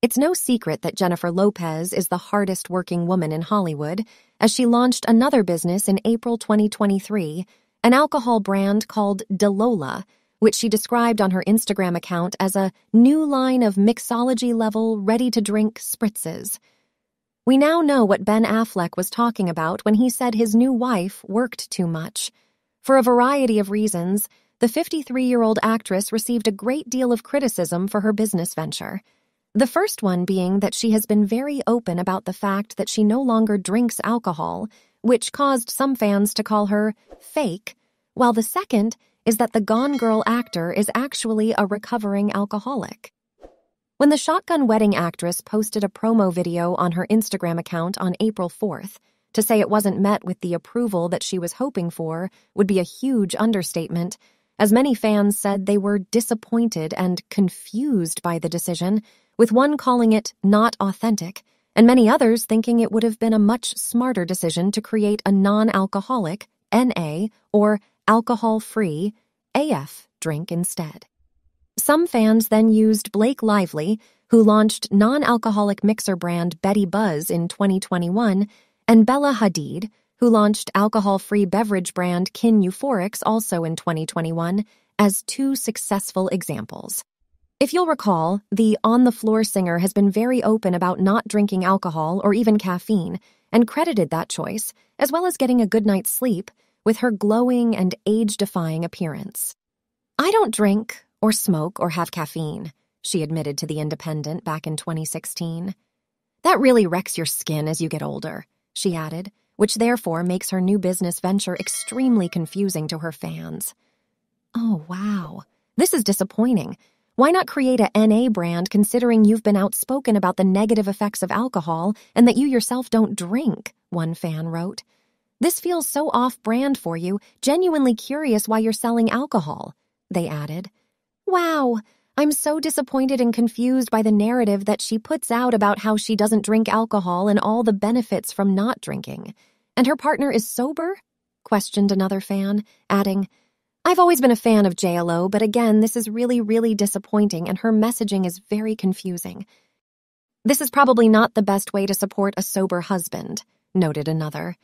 It's no secret that Jennifer Lopez is the hardest working woman in Hollywood, as she launched another business in April 2023, an alcohol brand called Delola, which she described on her Instagram account as a new line of mixology level, ready to drink spritzes. We now know what Ben Affleck was talking about when he said his new wife worked too much. For a variety of reasons, the 53 year old actress received a great deal of criticism for her business venture. The first one being that she has been very open about the fact that she no longer drinks alcohol, which caused some fans to call her fake, while the second is that the Gone Girl actor is actually a recovering alcoholic. When the Shotgun Wedding actress posted a promo video on her Instagram account on April 4th, to say it wasn't met with the approval that she was hoping for would be a huge understatement, as many fans said they were disappointed and confused by the decision with one calling it not authentic, and many others thinking it would have been a much smarter decision to create a non alcoholic, NA, or alcohol free, AF drink instead. Some fans then used Blake Lively, who launched non alcoholic mixer brand Betty Buzz in 2021, and Bella Hadid, who launched alcohol free beverage brand Kin Euphorics also in 2021, as two successful examples. If you'll recall, the On the Floor singer has been very open about not drinking alcohol or even caffeine, and credited that choice, as well as getting a good night's sleep, with her glowing and age defying appearance. I don't drink, or smoke, or have caffeine, she admitted to The Independent back in 2016. That really wrecks your skin as you get older, she added, which therefore makes her new business venture extremely confusing to her fans. Oh, wow. This is disappointing why not create a NA brand considering you've been outspoken about the negative effects of alcohol and that you yourself don't drink? One fan wrote. This feels so off brand for you, genuinely curious why you're selling alcohol, they added. Wow, I'm so disappointed and confused by the narrative that she puts out about how she doesn't drink alcohol and all the benefits from not drinking. And her partner is sober? questioned another fan, adding, I've always been a fan of JLo, but again, this is really, really disappointing and her messaging is very confusing. This is probably not the best way to support a sober husband, noted another.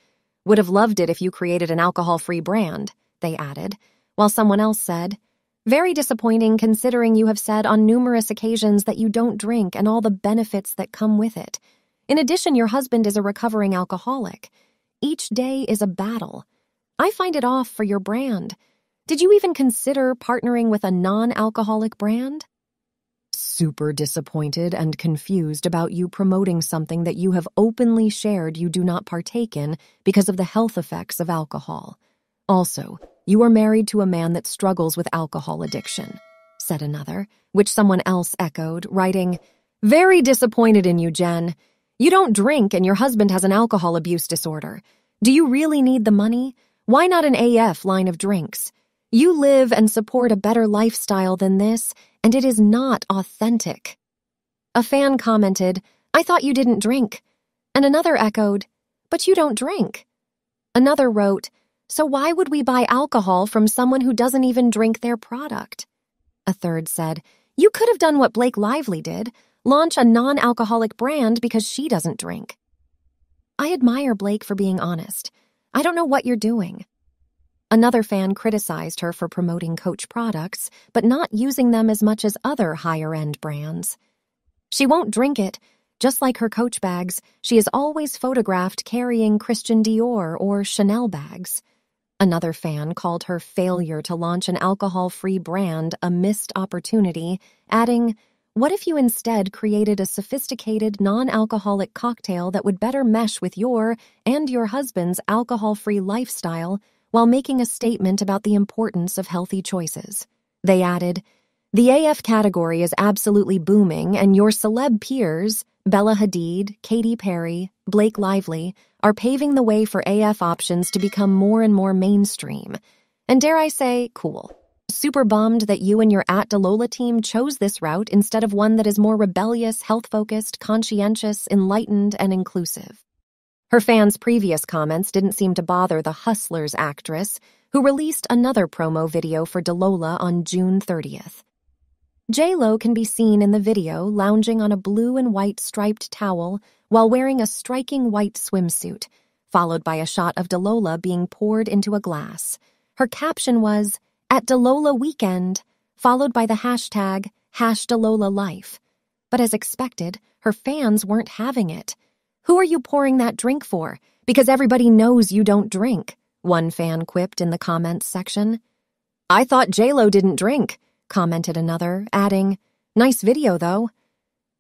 Would have loved it if you created an alcohol free brand, they added, while someone else said, Very disappointing considering you have said on numerous occasions that you don't drink and all the benefits that come with it. In addition, your husband is a recovering alcoholic. Each day is a battle. I find it off for your brand. Did you even consider partnering with a non alcoholic brand? Super disappointed and confused about you promoting something that you have openly shared you do not partake in because of the health effects of alcohol. Also, you are married to a man that struggles with alcohol addiction, said another, which someone else echoed, writing, Very disappointed in you, Jen. You don't drink and your husband has an alcohol abuse disorder. Do you really need the money? Why not an AF line of drinks? You live and support a better lifestyle than this, and it is not authentic. A fan commented, I thought you didn't drink. And another echoed, But you don't drink. Another wrote, So why would we buy alcohol from someone who doesn't even drink their product? A third said, You could have done what Blake Lively did launch a non alcoholic brand because she doesn't drink. I admire Blake for being honest. I don't know what you're doing. Another fan criticized her for promoting Coach products, but not using them as much as other higher end brands. She won't drink it. Just like her Coach bags, she is always photographed carrying Christian Dior or Chanel bags. Another fan called her failure to launch an alcohol free brand a missed opportunity, adding, What if you instead created a sophisticated, non alcoholic cocktail that would better mesh with your and your husband's alcohol free lifestyle while making a statement about the importance of healthy choices. They added, The AF category is absolutely booming, and your celeb peers, Bella Hadid, Katy Perry, Blake Lively, are paving the way for AF options to become more and more mainstream. And dare I say, cool. Super bummed that you and your at Delola team chose this route instead of one that is more rebellious, health focused, conscientious, enlightened, and inclusive. Her fans' previous comments didn't seem to bother the Hustlers actress, who released another promo video for Delola on June 30th. J-Lo can be seen in the video lounging on a blue and white striped towel while wearing a striking white swimsuit, followed by a shot of Delola being poured into a glass. Her caption was, At Delola Weekend, followed by the hashtag, hash Delola Life. But as expected, her fans weren't having it. Who are you pouring that drink for? Because everybody knows you don't drink, one fan quipped in the comments section. I thought JLo didn't drink, commented another, adding, Nice video, though.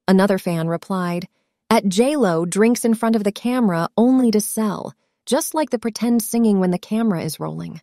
Another fan replied, At JLo drinks in front of the camera only to sell, just like the pretend singing when the camera is rolling.